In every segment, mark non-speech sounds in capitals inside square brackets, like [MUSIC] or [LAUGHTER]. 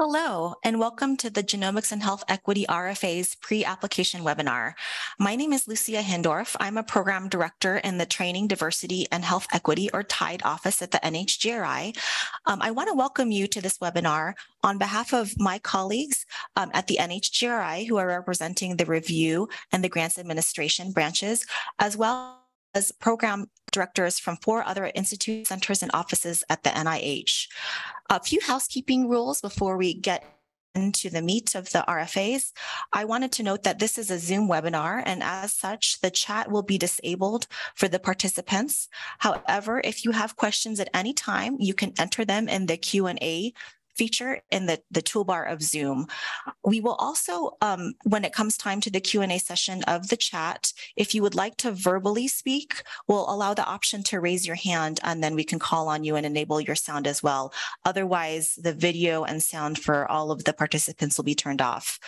Hello, and welcome to the Genomics and Health Equity RFA's pre-application webinar. My name is Lucia Hindorff. I'm a program director in the Training, Diversity, and Health Equity, or TIDE office at the NHGRI. Um, I want to welcome you to this webinar on behalf of my colleagues um, at the NHGRI who are representing the review and the grants administration branches, as well as program directors from four other institute centers and offices at the NIH. A few housekeeping rules before we get into the meat of the RFAs, I wanted to note that this is a Zoom webinar, and as such, the chat will be disabled for the participants. However, if you have questions at any time, you can enter them in the Q&A feature in the, the toolbar of Zoom. We will also, um, when it comes time to the Q&A session of the chat, if you would like to verbally speak, we'll allow the option to raise your hand and then we can call on you and enable your sound as well. Otherwise, the video and sound for all of the participants will be turned off.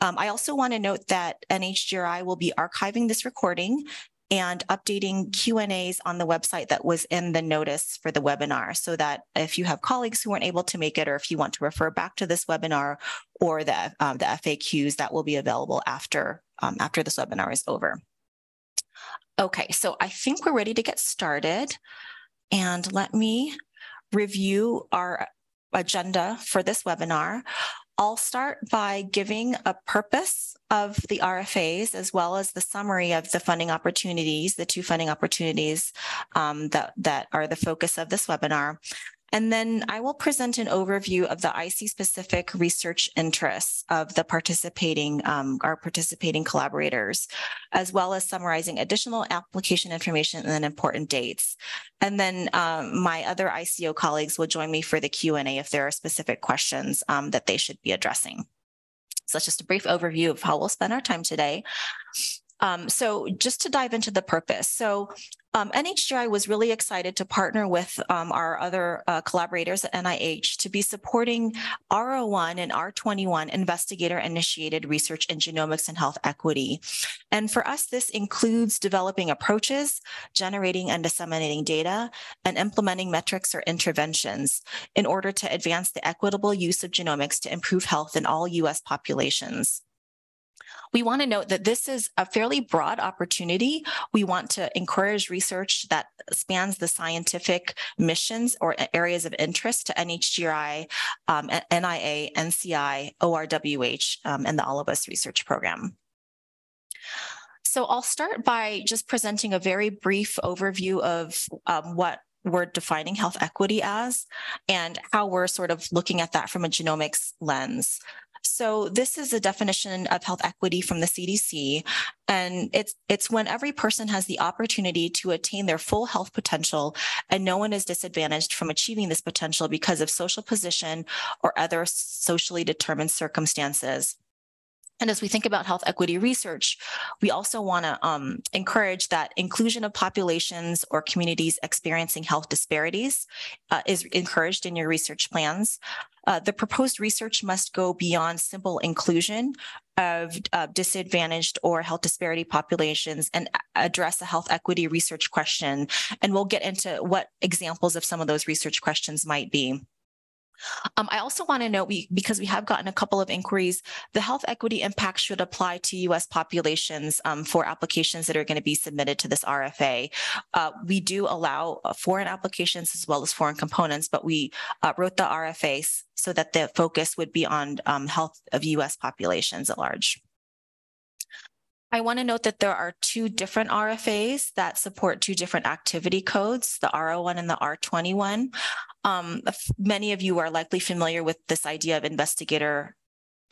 Um, I also want to note that NHGRI will be archiving this recording and updating Q&As on the website that was in the notice for the webinar so that if you have colleagues who weren't able to make it or if you want to refer back to this webinar or the, um, the FAQs that will be available after, um, after this webinar is over. Okay, so I think we're ready to get started. And let me review our agenda for this webinar. I'll start by giving a purpose of the RFAs as well as the summary of the funding opportunities, the two funding opportunities um, that, that are the focus of this webinar. And then I will present an overview of the IC specific research interests of the participating, um, our participating collaborators, as well as summarizing additional application information and then important dates. And then um, my other ICO colleagues will join me for the Q&A if there are specific questions um, that they should be addressing. So that's just a brief overview of how we'll spend our time today. Um, so just to dive into the purpose. So um, NHGRI was really excited to partner with um, our other uh, collaborators at NIH to be supporting R01 and R21 investigator-initiated research in genomics and health equity. And for us, this includes developing approaches, generating and disseminating data, and implementing metrics or interventions in order to advance the equitable use of genomics to improve health in all U.S. populations. We want to note that this is a fairly broad opportunity. We want to encourage research that spans the scientific missions or areas of interest to NHGRI, um, NIA, NCI, ORWH, um, and the All of Us Research Program. So I'll start by just presenting a very brief overview of um, what we're defining health equity as and how we're sort of looking at that from a genomics lens. So this is a definition of health equity from the CDC, and it's it's when every person has the opportunity to attain their full health potential, and no one is disadvantaged from achieving this potential because of social position or other socially determined circumstances. And as we think about health equity research, we also want to um, encourage that inclusion of populations or communities experiencing health disparities uh, is encouraged in your research plans. Uh, the proposed research must go beyond simple inclusion of uh, disadvantaged or health disparity populations and address a health equity research question. And we'll get into what examples of some of those research questions might be. Um, I also want to note, we, because we have gotten a couple of inquiries, the health equity impact should apply to U.S. populations um, for applications that are going to be submitted to this RFA. Uh, we do allow uh, foreign applications as well as foreign components, but we uh, wrote the RFA so that the focus would be on um, health of U.S. populations at large. I want to note that there are two different RFAs that support two different activity codes, the R01 and the R21. Um, many of you are likely familiar with this idea of investigator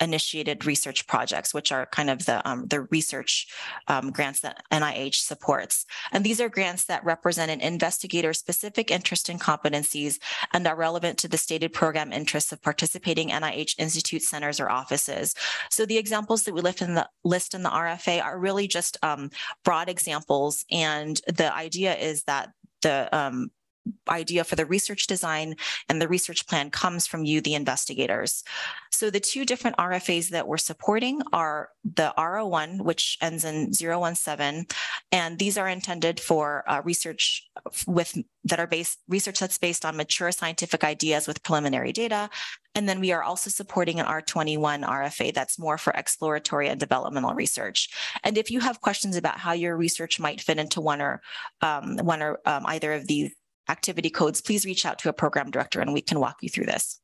initiated research projects, which are kind of the um, the research um, grants that NIH supports. And these are grants that represent an investigator's specific interest and competencies and are relevant to the stated program interests of participating NIH institute centers or offices. So the examples that we list in the list in the RFA are really just um, broad examples. And the idea is that the um, idea for the research design and the research plan comes from you, the investigators. So the two different RFAs that we're supporting are the R01, which ends in 017, and these are intended for uh, research with that are based research that's based on mature scientific ideas with preliminary data. And then we are also supporting an R21 RFA that's more for exploratory and developmental research. And if you have questions about how your research might fit into one or um, one or um, either of these activity codes, please reach out to a program director and we can walk you through this.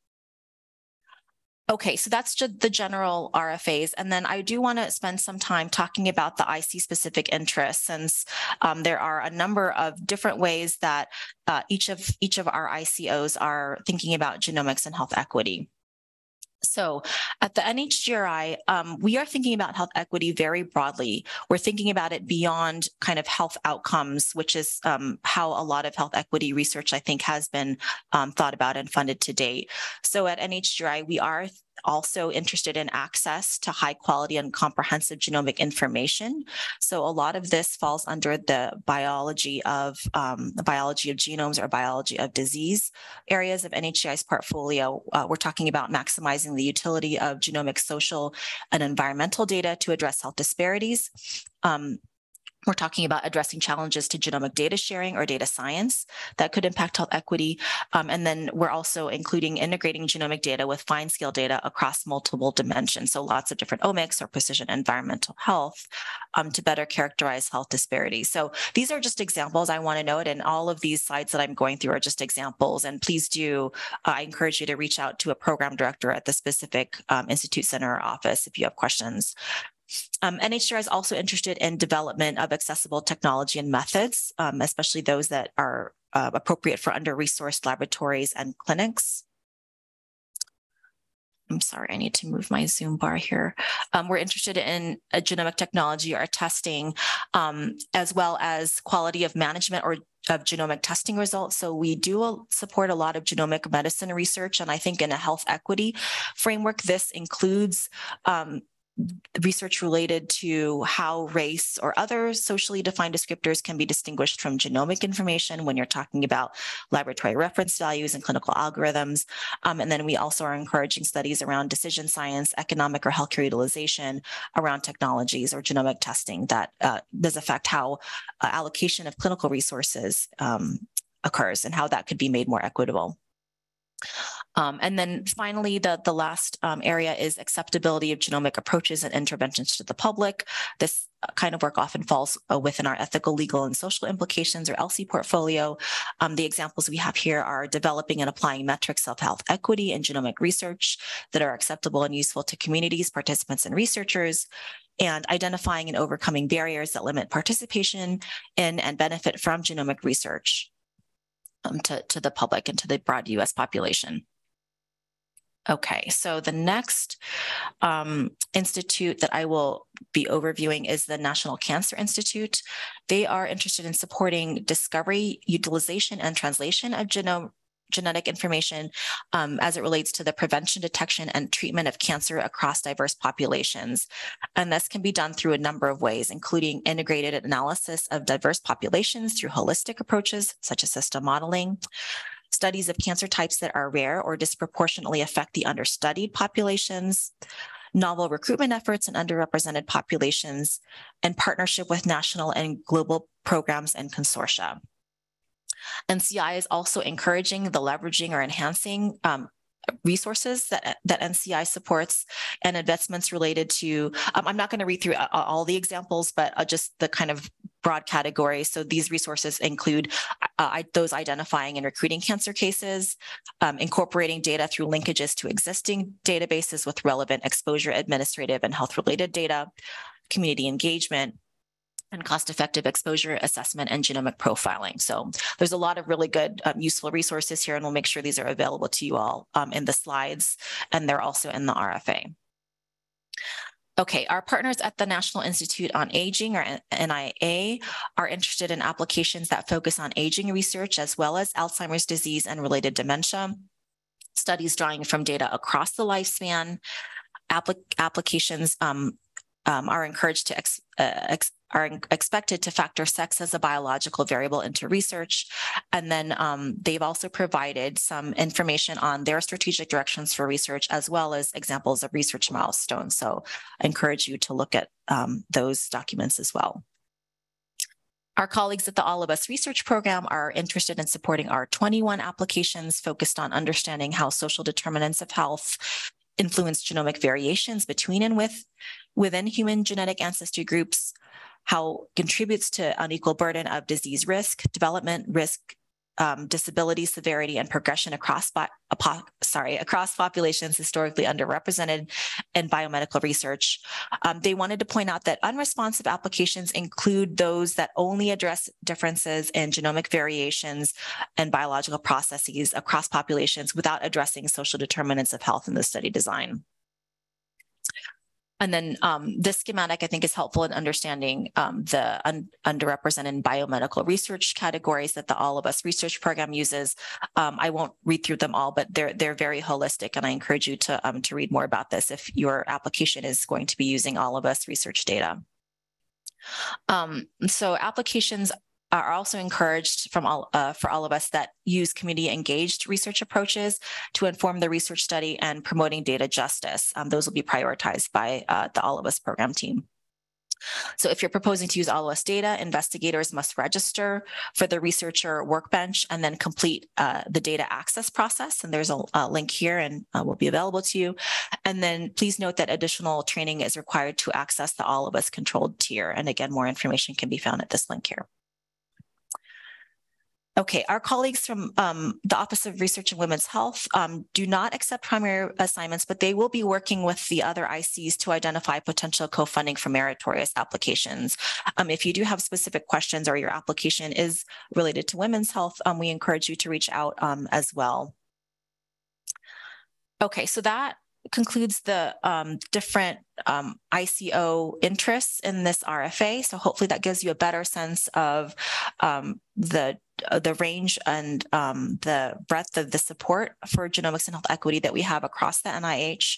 Okay, so that's just the general RFAs. And then I do want to spend some time talking about the IC specific interests since um, there are a number of different ways that uh, each of each of our ICOs are thinking about genomics and health equity. So at the NHGRI, um, we are thinking about health equity very broadly. We're thinking about it beyond kind of health outcomes, which is um, how a lot of health equity research, I think, has been um, thought about and funded to date. So at NHGRI, we are also interested in access to high quality and comprehensive genomic information. So a lot of this falls under the biology of um, the biology of genomes or biology of disease areas of NHGRI's portfolio. Uh, we're talking about maximizing the utility of genomic, social, and environmental data to address health disparities. Um, we're talking about addressing challenges to genomic data sharing or data science that could impact health equity. Um, and then we're also including integrating genomic data with fine scale data across multiple dimensions. So lots of different omics or precision environmental health um, to better characterize health disparities. So these are just examples I want to note. And all of these slides that I'm going through are just examples. And please do, uh, I encourage you to reach out to a program director at the specific um, institute center or office if you have questions. Um, NHGRI is also interested in development of accessible technology and methods, um, especially those that are uh, appropriate for under-resourced laboratories and clinics. I'm sorry, I need to move my Zoom bar here. Um, we're interested in a genomic technology or testing, um, as well as quality of management or of genomic testing results. So we do support a lot of genomic medicine research. And I think in a health equity framework, this includes um, research related to how race or other socially defined descriptors can be distinguished from genomic information when you're talking about laboratory reference values and clinical algorithms. Um, and then we also are encouraging studies around decision science, economic or healthcare utilization around technologies or genomic testing that uh, does affect how uh, allocation of clinical resources um, occurs and how that could be made more equitable. Um, and then finally, the, the last um, area is acceptability of genomic approaches and interventions to the public. This uh, kind of work often falls uh, within our ethical, legal, and social implications or ELSI portfolio. Um, the examples we have here are developing and applying metrics of health equity and genomic research that are acceptable and useful to communities, participants, and researchers, and identifying and overcoming barriers that limit participation in and benefit from genomic research um, to, to the public and to the broad US population. Okay, so the next um, institute that I will be overviewing is the National Cancer Institute. They are interested in supporting discovery, utilization, and translation of genome genetic information um, as it relates to the prevention, detection, and treatment of cancer across diverse populations. And this can be done through a number of ways, including integrated analysis of diverse populations through holistic approaches, such as system modeling, studies of cancer types that are rare or disproportionately affect the understudied populations, novel recruitment efforts in underrepresented populations, and partnership with national and global programs and consortia. NCI is also encouraging the leveraging or enhancing um, resources that, that NCI supports and investments related to, um, I'm not going to read through all the examples, but uh, just the kind of broad categories. So these resources include uh, those identifying and recruiting cancer cases, um, incorporating data through linkages to existing databases with relevant exposure, administrative, and health-related data, community engagement, and cost-effective exposure assessment and genomic profiling. So there's a lot of really good, um, useful resources here, and we'll make sure these are available to you all um, in the slides, and they're also in the RFA. Okay, our partners at the National Institute on Aging, or NIA, are interested in applications that focus on aging research as well as Alzheimer's disease and related dementia, studies drawing from data across the lifespan, applications um, um, are encouraged to ex, uh, ex, are expected to factor sex as a biological variable into research. And then um, they've also provided some information on their strategic directions for research, as well as examples of research milestones. So I encourage you to look at um, those documents as well. Our colleagues at the All of Us Research Program are interested in supporting R21 applications focused on understanding how social determinants of health influence genomic variations between and with within human genetic ancestry groups, how contributes to unequal burden of disease risk, development risk, um, disability severity and progression across sorry across populations historically underrepresented in biomedical research. Um, they wanted to point out that unresponsive applications include those that only address differences in genomic variations and biological processes across populations without addressing social determinants of health in the study design. And then um, this schematic, I think, is helpful in understanding um, the un underrepresented biomedical research categories that the All of Us research program uses. Um, I won't read through them all, but they're they're very holistic, and I encourage you to um, to read more about this if your application is going to be using All of Us research data. Um, so applications are also encouraged from all uh, for all of us that use community engaged research approaches to inform the research study and promoting data justice. Um, those will be prioritized by uh, the All of Us program team. So if you're proposing to use All of Us data, investigators must register for the researcher workbench and then complete uh, the data access process. And there's a, a link here and uh, will be available to you. And then please note that additional training is required to access the All of Us controlled tier. And again, more information can be found at this link here. Okay, our colleagues from um, the Office of Research and Women's Health um, do not accept primary assignments, but they will be working with the other ICs to identify potential co-funding for meritorious applications. Um, if you do have specific questions or your application is related to women's health, um, we encourage you to reach out um, as well. Okay, so that concludes the um, different um, ICO interests in this RFA. So hopefully that gives you a better sense of um, the uh, the range and um, the breadth of the support for genomics and health equity that we have across the NIH.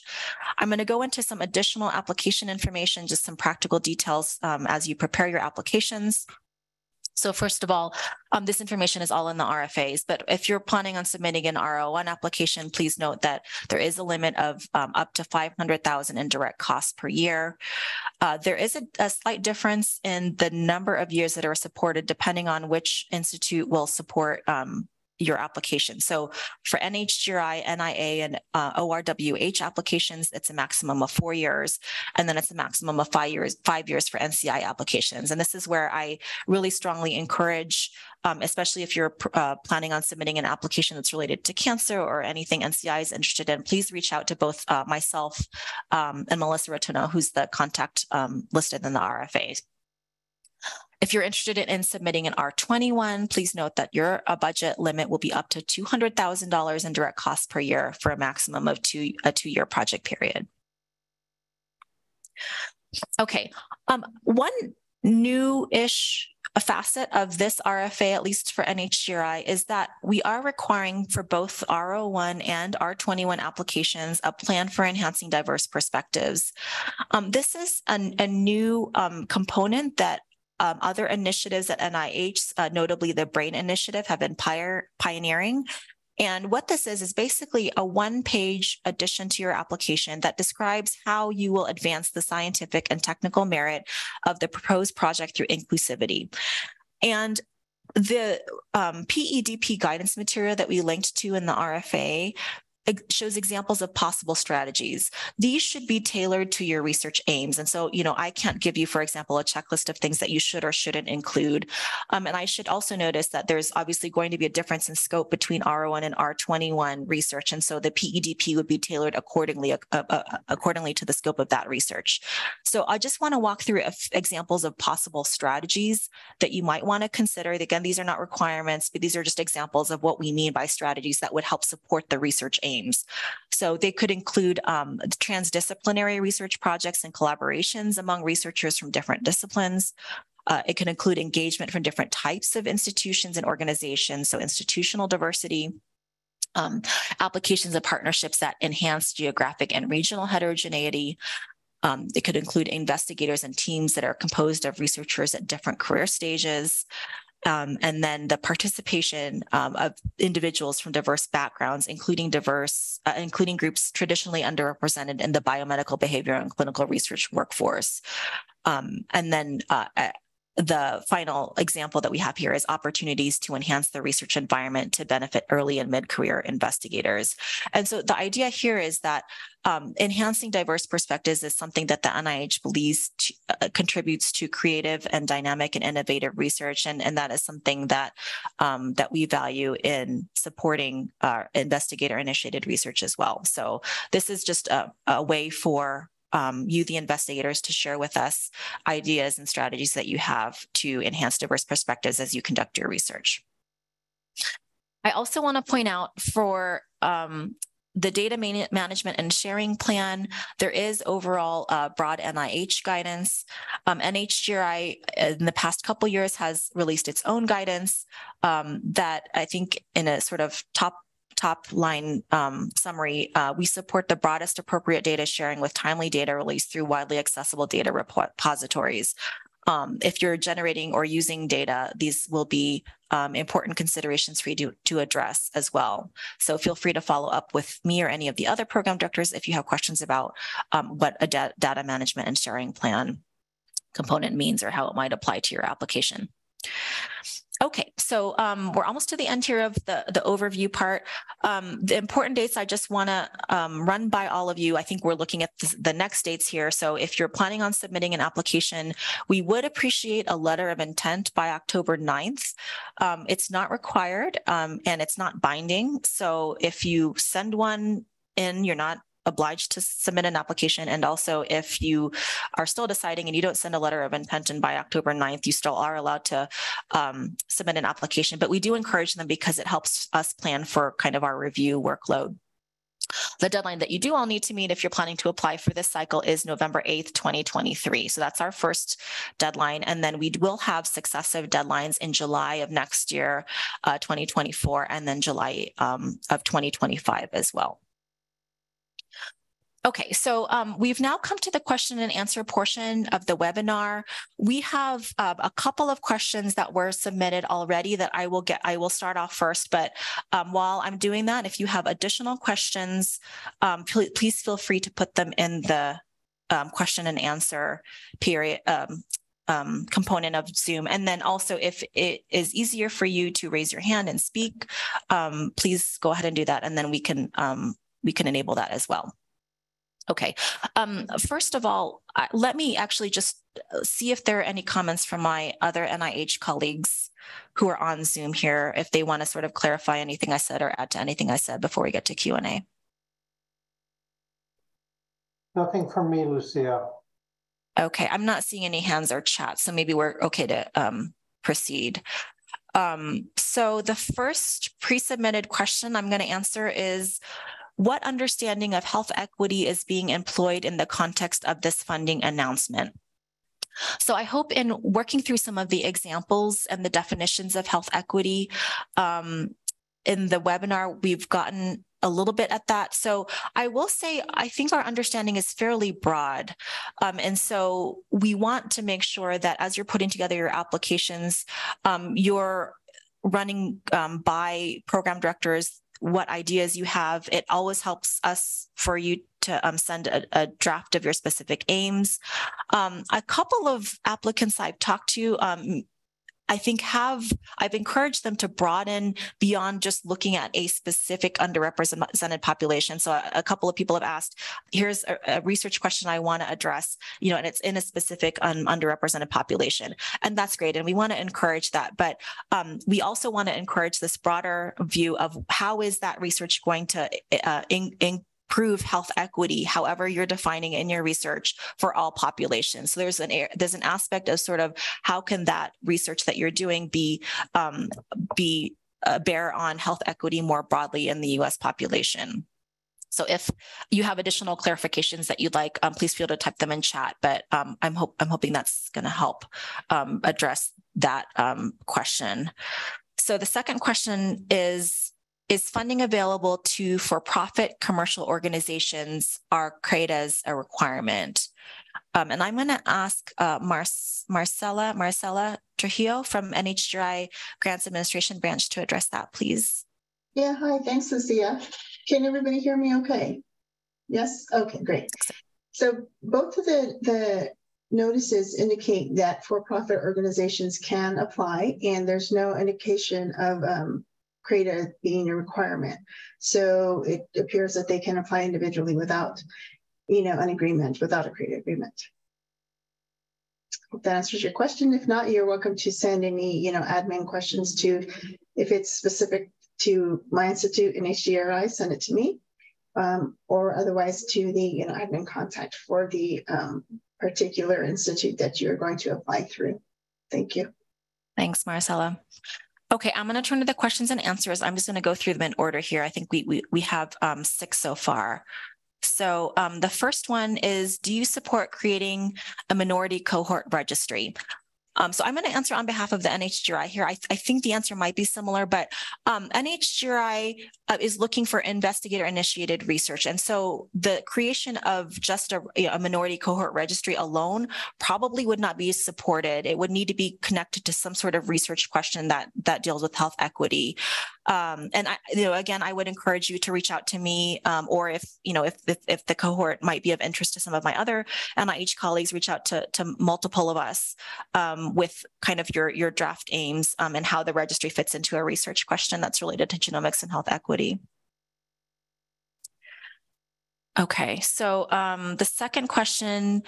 I'm going to go into some additional application information, just some practical details um, as you prepare your applications. So first of all, um, this information is all in the RFAs, but if you're planning on submitting an R01 application, please note that there is a limit of um, up to 500,000 in direct costs per year. Uh, there is a, a, slight difference in the number of years that are supported depending on which institute will support um, your application. So for NHGRI, NIA, and uh, ORWH applications, it's a maximum of four years, and then it's a maximum of five years, five years for NCI applications. And this is where I really strongly encourage, um, especially if you're uh, planning on submitting an application that's related to cancer or anything NCI is interested in, please reach out to both uh, myself um, and Melissa Rotunno, who's the contact um, listed in the RFA. If you're interested in submitting an R21, please note that your budget limit will be up to $200,000 in direct costs per year for a maximum of two, a two-year project period. Okay, um, one new-ish facet of this RFA, at least for NHGRI, is that we are requiring for both R01 and R21 applications a plan for enhancing diverse perspectives. Um, this is a, a new um, component that um, other initiatives at NIH, uh, notably the BRAIN initiative, have been pioneering. And what this is, is basically a one page addition to your application that describes how you will advance the scientific and technical merit of the proposed project through inclusivity. And the um, PEDP guidance material that we linked to in the RFA shows examples of possible strategies. These should be tailored to your research aims. And so, you know, I can't give you, for example, a checklist of things that you should or shouldn't include. Um, and I should also notice that there's obviously going to be a difference in scope between R01 and R21 research. And so the PEDP would be tailored accordingly, uh, uh, uh, accordingly to the scope of that research. So I just want to walk through examples of possible strategies that you might want to consider. Again, these are not requirements, but these are just examples of what we mean by strategies that would help support the research aim So they could include um, transdisciplinary research projects and collaborations among researchers from different disciplines. Uh, it can include engagement from different types of institutions and organizations, so institutional diversity, um, applications of partnerships that enhance geographic and regional heterogeneity, Um, it could include investigators and teams that are composed of researchers at different career stages. Um, and then the participation um, of individuals from diverse backgrounds, including diverse, uh, including groups traditionally underrepresented in the biomedical behavioral and clinical research workforce. Um, and then uh, the final example that we have here is opportunities to enhance the research environment to benefit early and mid-career investigators. And so the idea here is that um, enhancing diverse perspectives is something that the NIH believes to, uh, contributes to creative and dynamic and innovative research, and, and that is something that um, that we value in supporting investigator-initiated research as well. So this is just a, a way for um, you, the investigators, to share with us ideas and strategies that you have to enhance diverse perspectives as you conduct your research. I also want to point out for um, the data man management and sharing plan, there is overall uh, broad NIH guidance. Um, NHGRI in the past couple years has released its own guidance um, that I think in a sort of top top line um, summary, uh, we support the broadest appropriate data sharing with timely data release through widely accessible data repositories. Um, if you're generating or using data, these will be um, important considerations for you to, to address as well. So feel free to follow up with me or any of the other program directors if you have questions about um, what a da data management and sharing plan component means or how it might apply to your application. Okay, so um, we're almost to the end here of the, the overview part. Um, the important dates I just want to um, run by all of you. I think we're looking at the, the next dates here. So if you're planning on submitting an application, we would appreciate a letter of intent by October 9th. Um, it's not required um, and it's not binding. So if you send one in, you're not obliged to submit an application. And also, if you are still deciding and you don't send a letter of intent and by October 9th, you still are allowed to um, submit an application. But we do encourage them because it helps us plan for kind of our review workload. The deadline that you do all need to meet if you're planning to apply for this cycle is November 8th, 2023. So that's our first deadline. And then we will have successive deadlines in July of next year, uh, 2024, and then July um, of 2025 as well. Okay, so um, we've now come to the question and answer portion of the webinar. We have uh, a couple of questions that were submitted already that I will get. I will start off first, but um, while I'm doing that, if you have additional questions, um, please, please, feel free to put them in the um, question and answer period um, um, component of Zoom. And then also if it is easier for you to raise your hand and speak, um, please go ahead and do that. And then we can um, we can enable that as well. Okay. Um, first of all, let me actually just uh, see if there are any comments from my other NIH colleagues who are on Zoom here, if they want to sort of clarify anything I said or add to anything I said before we get to Q&A. Nothing from me, Lucia. Okay, I'm not seeing any hands or chat, so maybe we're okay to um, proceed. Um, so the first pre-submitted question I'm going to answer is, what understanding of health equity is being employed in the context of this funding announcement? So I hope in working through some of the examples and the definitions of health equity um, in the webinar, we've gotten a little bit at that. So I will say, I think our understanding is fairly broad. Um, and so we want to make sure that as you're putting together your applications, um, you're running um, by program directors what ideas you have. It always helps us for you to um, send a, a, draft of your specific aims. Um, a couple of applicants I've talked to um, I think have I've encouraged them to broaden beyond just looking at a specific underrepresented population. So a, a couple of people have asked, here's a, a research question I want to address, you know, and it's in a specific um, underrepresented population, and that's great, and we want to encourage that. But um, we also want to encourage this broader view of how is that research going to uh, in, in prove health equity, however you're defining in your research for all populations. So there's an there's an aspect of sort of how can that research that you're doing be um, be uh, bear on health equity more broadly in the U.S. population. So if you have additional clarifications that you'd like, um, please feel to type them in chat. But um, I'm hope I'm hoping that's going to help um, address that um, question. So the second question is is funding available to for-profit commercial organizations are CRADA as a requirement? Um, and I'm going to ask uh, Mar Marcela, Marcela Trujillo from NHGRI Grants Administration Branch to address that, please. Yeah, hi, thanks, Lucia. Can everybody hear me okay? Yes? Okay, great. So both of the, the notices indicate that for-profit organizations can apply and there's no indication of um, CRADA being a requirement. So it appears that they can apply individually without, you know, an agreement, without a CRADA agreement. Hope that answers your question. If not, you're welcome to send any, you know, admin questions to, if it's specific to my institute NHGRI, send it to me. Um, or otherwise to the you know, admin contact for the um, particular institute that you're going to apply through. Thank you. Thanks, Marcella. Okay, I'm going to turn to the questions and answers. I'm just going to go through them in order here. I think we we, we have um, six so far. So um, the first one is, do you support creating a minority cohort registry? Um, so I'm going to answer on behalf of the NHGRI here. I, I think the answer might be similar, but um, NHGRI uh, is looking for investigator initiated research. And so the creation of just a, a, minority cohort registry alone probably would not be supported. It would need to be connected to some sort of research question that, that deals with health equity. Um, and I, you know, again, I would encourage you to reach out to me, um, or if you know, if, if, if the cohort might be of interest to some of my other NIH colleagues, reach out to to multiple of us um, with kind of your your draft aims um, and how the registry fits into a research question that's related to genomics and health equity. Okay, so um, the second question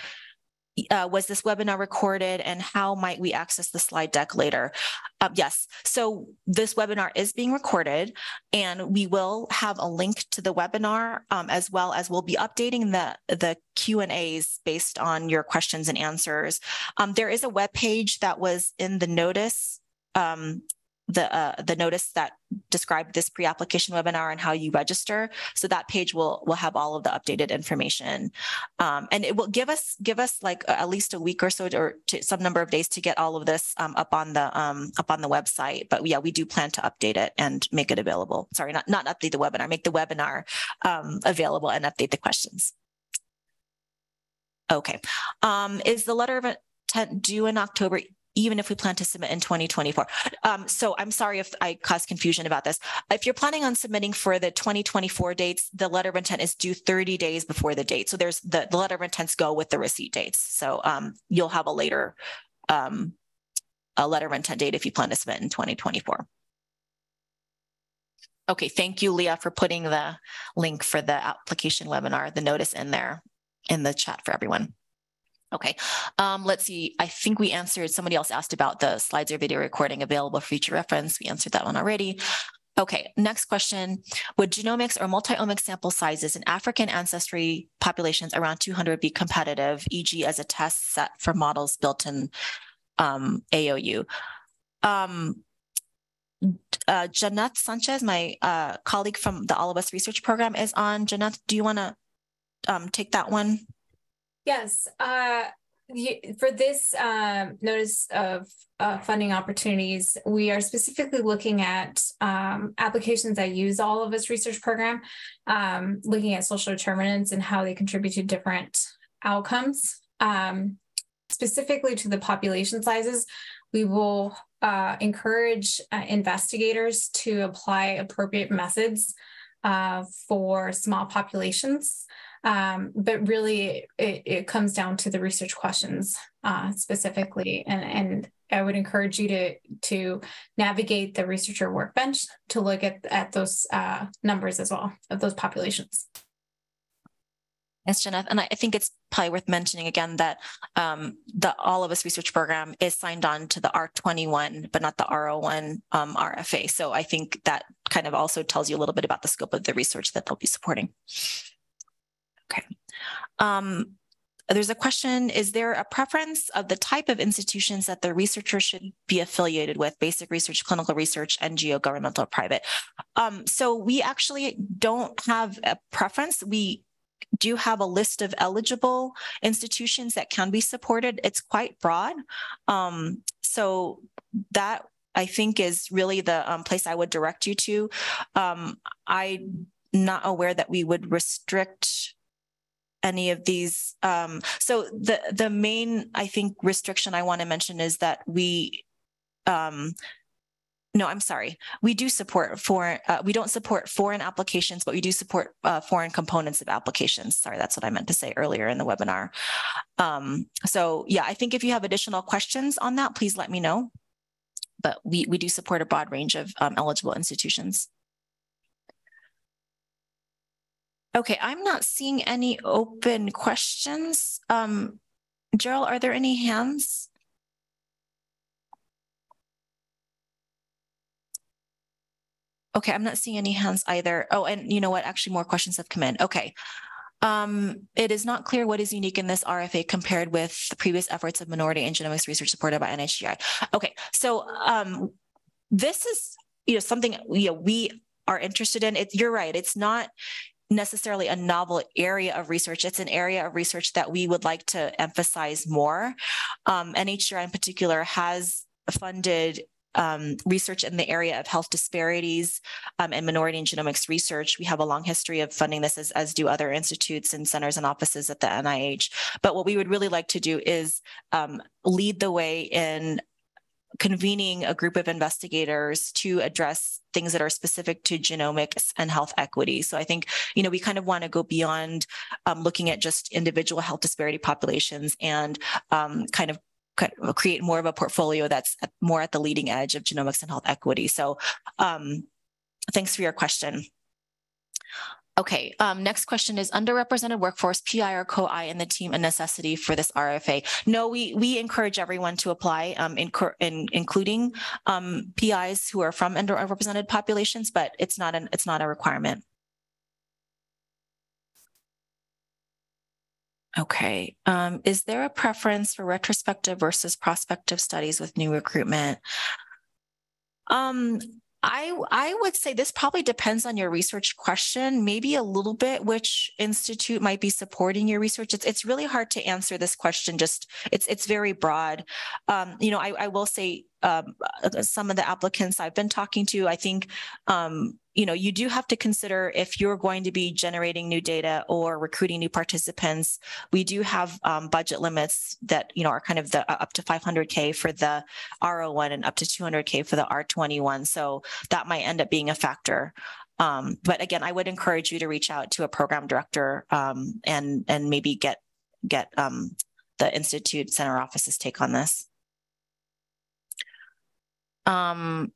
uh, was this webinar recorded and how might we access the slide deck later? Uh, yes, so this webinar is being recorded and we will have a link to the webinar um, as well as we'll be updating the, the Q&As based on your questions and answers. Um, there is a web page that was in the notice um, the uh, the notice that described this pre-application webinar and how you register. So that page will will have all of the updated information, um, and it will give us give us like at least a week or so or to some number of days to get all of this um, up on the um, up on the website. But yeah, we do plan to update it and make it available. Sorry, not not update the webinar, make the webinar um, available and update the questions. Okay, um, is the letter of intent due in October? Even if we plan to submit in 2024. Um, so I'm sorry if I caused confusion about this. If you're planning on submitting for the 2024 dates, the letter of intent is due 30 days before the date. So there's the, the letter of intents go with the receipt dates. So um, you'll have a later um, a letter of intent date if you plan to submit in 2024. Okay, thank you, Leah, for putting the link for the application webinar, the notice in there in the chat for everyone. Okay, um, let's see. I think we answered, somebody else asked about the slides or video recording available for future reference. We answered that one already. Okay, next question. Would genomics or multi-omic sample sizes in African ancestry populations around 200 be competitive, e.g. as a test set for models built in um, AOU? Um, uh, Janeth Sanchez, my uh, colleague from the All of Us research program is on. Janeth, do you want to um, take that one? Yes. Uh, for this um, notice of uh, funding opportunities, we are specifically looking at um, applications that use all of this research program, um, looking at social determinants and how they contribute to different outcomes. Um, specifically to the population sizes, we will uh, encourage uh, investigators to apply appropriate methods uh, for small populations. Um, but really, it, it, comes down to the research questions uh, specifically, and and I would encourage you to to navigate the researcher workbench to look at at those uh, numbers as well of those populations. Yes, Janeth. And I think it's probably worth mentioning again that um, the All of Us research program is signed on to the R21, but not the R01 um, RFA. So I think that kind of also tells you a little bit about the scope of the research that they'll be supporting. Okay. Um, there's a question, is there a preference of the type of institutions that the researcher should be affiliated with, basic research, clinical research, NGO, governmental, private? Um, so we actually don't have a preference. We do have a list of eligible institutions that can be supported. It's quite broad. Um, so that I think is really the um, place I would direct you to. Um, I'm not aware that we would restrict any of these. Um, so the the main, I think, restriction I want to mention is that we um, no, I'm sorry. We do support foreign, uh, we don't support foreign applications, but we do support uh, foreign components of applications. Sorry, that's what I meant to say earlier in the webinar. Um, so yeah, I think if you have additional questions on that, please let me know. But we, we do support a broad range of um, eligible institutions. Okay, I'm not seeing any open questions. Um, Gerald, are there any hands? Okay, I'm not seeing any hands either. Oh, and you know what? Actually, more questions have come in. Okay. Um, it is not clear what is unique in this RFA compared with previous efforts of minority and genomics research supported by NHGRI. Okay, so um, this is you know something you know, we are interested in. It, you're right. It's not necessarily a novel area of research. It's an area of research that we would like to emphasize more. Um, NHGRI in particular has funded um, research in the area of health disparities um, and minority and genomics research. We have a long history of funding this, as, as do other institutes and centers and offices at the NIH. But what we would really like to do is um, lead the way in convening a group of investigators to address things that are specific to genomics and health equity. So I think, you know, we kind of want to go beyond um, looking at just individual health disparity populations and um, kind of create more of a portfolio that's more at the leading edge of genomics and health equity. So um, thanks for your question. Okay, um, next question is underrepresented workforce, PI or co-I in the team a necessity for this RFA? No, we we encourage everyone to apply, um, in, in, including um, PIs who are from underrepresented populations, but it's not an it's not a requirement. Okay. Um, is there a preference for retrospective versus prospective studies with new recruitment? Um, I I would say this probably depends on your research question, maybe a little bit which institute might be supporting your research. It's it's really hard to answer this question. Just it's it's very broad. Um, you know, I, I will say um, uh, some of the applicants I've been talking to, I think, um, you know, you do have to consider if you're going to be generating new data or recruiting new participants. We do have um, budget limits that, you know, are kind of the uh, up to 500K for the R01 and up to 200K for the R21. So that might end up being a factor. Um, but again, I would encourage you to reach out to a program director um, and and maybe get get um, the institute center office's take on this. Um,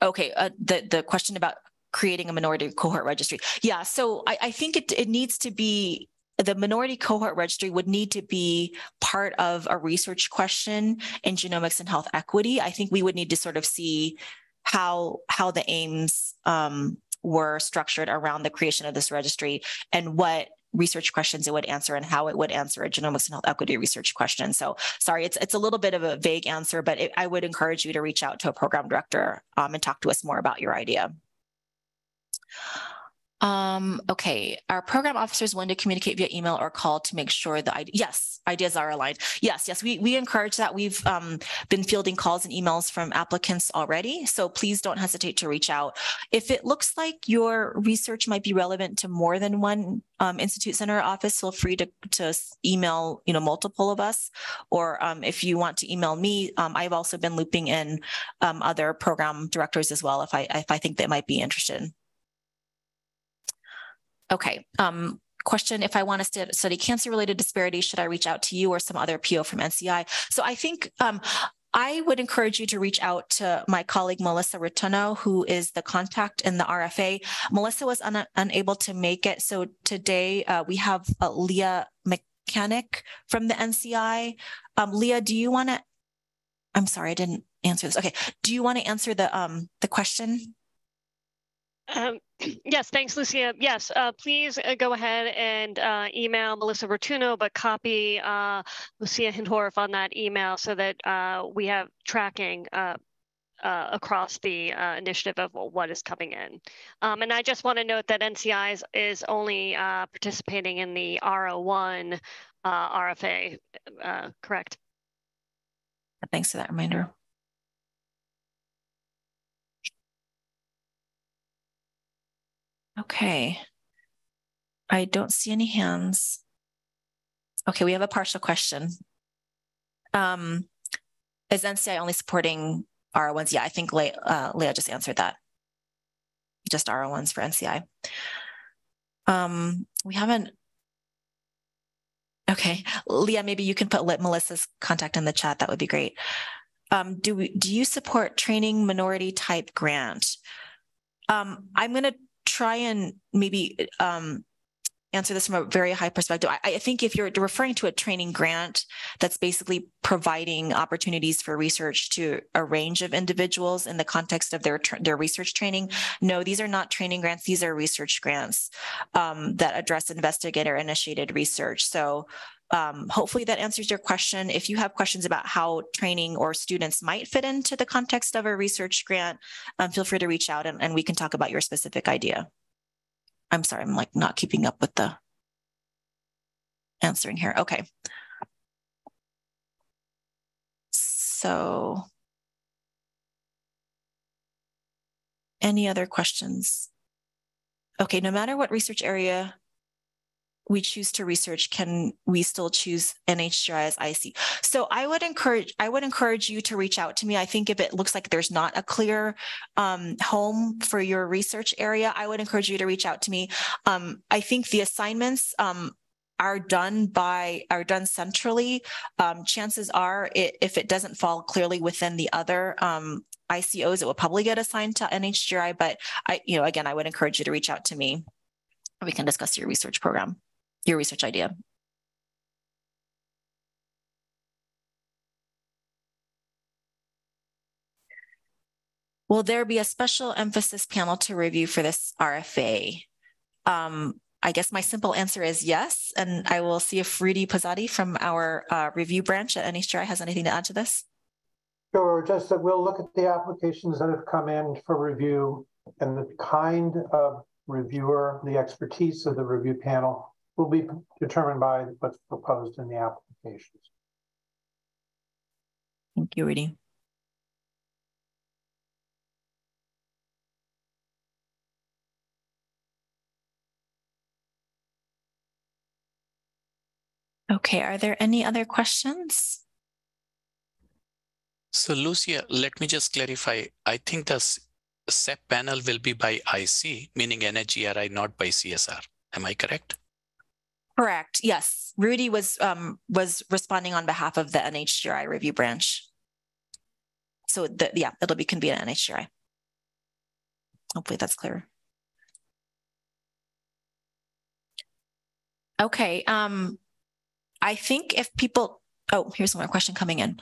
okay, uh, the the question about creating a minority cohort registry. Yeah, so I, I think it it needs to be the minority cohort registry would need to be part of a research question in genomics and health equity. I think we would need to sort of see how how the aims um, were structured around the creation of this registry and what research questions it would answer and how it would answer a genomics and health equity research question. So sorry, it's it's a little bit of a vague answer, but it, I would encourage you to reach out to a program director um, and talk to us more about your idea. Um, okay, our program officers want to communicate via email or call to make sure the yes, ideas are aligned. Yes, yes, we, we encourage that. We've um, been fielding calls and emails from applicants already, so please don't hesitate to reach out. If it looks like your research might be relevant to more than one um, Institute Center office, feel free to, to email, you know, multiple of us, or um, if you want to email me, um, I've also been looping in um, other program directors as well if I, if I think they might be interested. Okay. Um, question if I want to study cancer related disparities, should I reach out to you or some other PO from NCI? So I think um, I would encourage you to reach out to my colleague Melissa Rotunno, who is the contact in the RFA. Melissa was un unable to make it. So today uh, we have uh, Leah Mechanic from the NCI. Um, Leah, do you want to? I'm sorry, I didn't answer this. Okay. Do you want to answer the um, the question? Um, [CLEARS THROAT] yes, thanks, Lucia. Yes, uh, please uh, go ahead and uh, email Melissa Rotunno, but copy uh, Lucia Hindorff on that email so that uh, we have tracking uh, across the initiative of what is coming in. Um, and I just want to note that NCI is, is only participating in the R01 RFA, correct? Thanks for that reminder. Okay. I don't see any hands. Okay, we have a partial question. Um, is NCI only supporting R01s? Yeah, I think Le uh, Leah just answered that. Just R01s for NCI. Um, we haven't. Okay, Leah, maybe you can put Melissa's contact in the chat. That would be great. Um, do we, do you support training minority type grant? Um, I'm going to try and maybe um, answer this from a very high perspective. I, I, think if you're referring to a training grant that's basically providing opportunities for research to a range of individuals in the context of their their research training, no, these are not training grants. These are research grants um, that address investigator initiated research. So um, hopefully that answers your question. If you have questions about how training or students might fit into the context of a research grant, um, feel free to reach out and, and we can talk about your specific idea. I'm sorry, I'm like not keeping up with the answering here. Okay. So any other questions? Okay, no matter what research area we choose to research, can we still choose NHGRI as IC? So I would encourage I would encourage you to reach out to me. I think if it looks like there's not a clear um, home for your research area, I would encourage you to reach out to me. Um, I think the assignments um, are done by are done centrally. Um, chances are, it, if it doesn't fall clearly within the other um, ICOs, it will probably get assigned to NHGRI. But I, you know, again, I would encourage you to reach out to me. We can discuss your research program your research idea. Will there be a special emphasis panel to review for this RFA? Um, I guess my simple answer is yes, and I will see if Rudy Pozzatti from our uh, review branch at NHGRI has anything to add to this. Sure, just that we'll look at the applications that have come in for review and the kind of reviewer, the expertise of the review panel will be determined by what's proposed in the applications. Thank you, Rudy. Okay, are there any other questions? So Lucia, let me just clarify. I think the SEP panel will be by IC, meaning NHGRI, not by CSR. Am I correct? Correct. Yes. Rudy was um, was responding on behalf of the NHGRI review branch. So the, yeah, it'll be an NHGRI. Hopefully that's clear. Okay. Um, I think if people, oh, here's one more question coming in.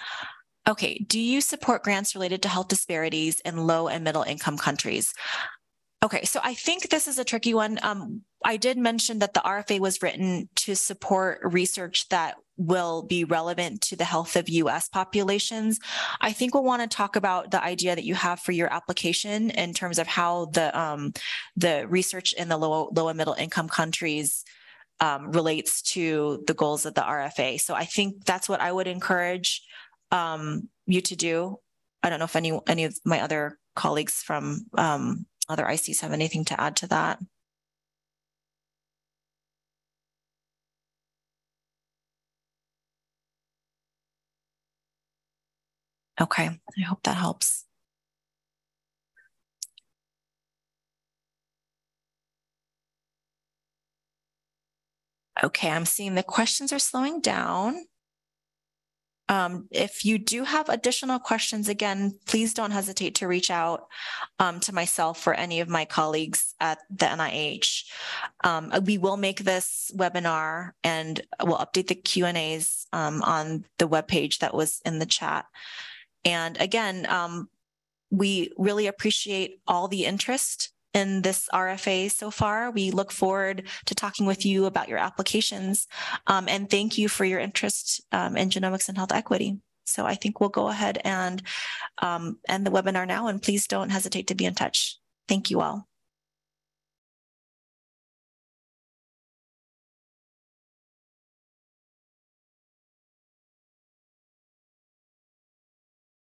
Okay, do you support grants related to health disparities in low and middle income countries? Okay, so I think this is a tricky one. Um, I did mention that the RFA was written to support research that will be relevant to the health of US populations. I think we'll want to talk about the idea that you have for your application in terms of how the um, the research in the low, low and middle income countries um, relates to the goals of the RFA. So I think that's what I would encourage um, you to do. I don't know if any any of my other colleagues from um, other ICs have anything to add to that? Okay, I hope that helps. Okay, I'm seeing the questions are slowing down. Um, if you do have additional questions, again, please don't hesitate to reach out um, to myself or any of my colleagues at the NIH. Um, we will make this webinar and we'll update the Q&As um, on the webpage that was in the chat. And again, um, we really appreciate all the interest in this RFA so far. We look forward to talking with you about your applications. Um, and thank you for your interest um, in genomics and health equity. So I think we'll go ahead and um, end the webinar now, and please don't hesitate to be in touch. Thank you all.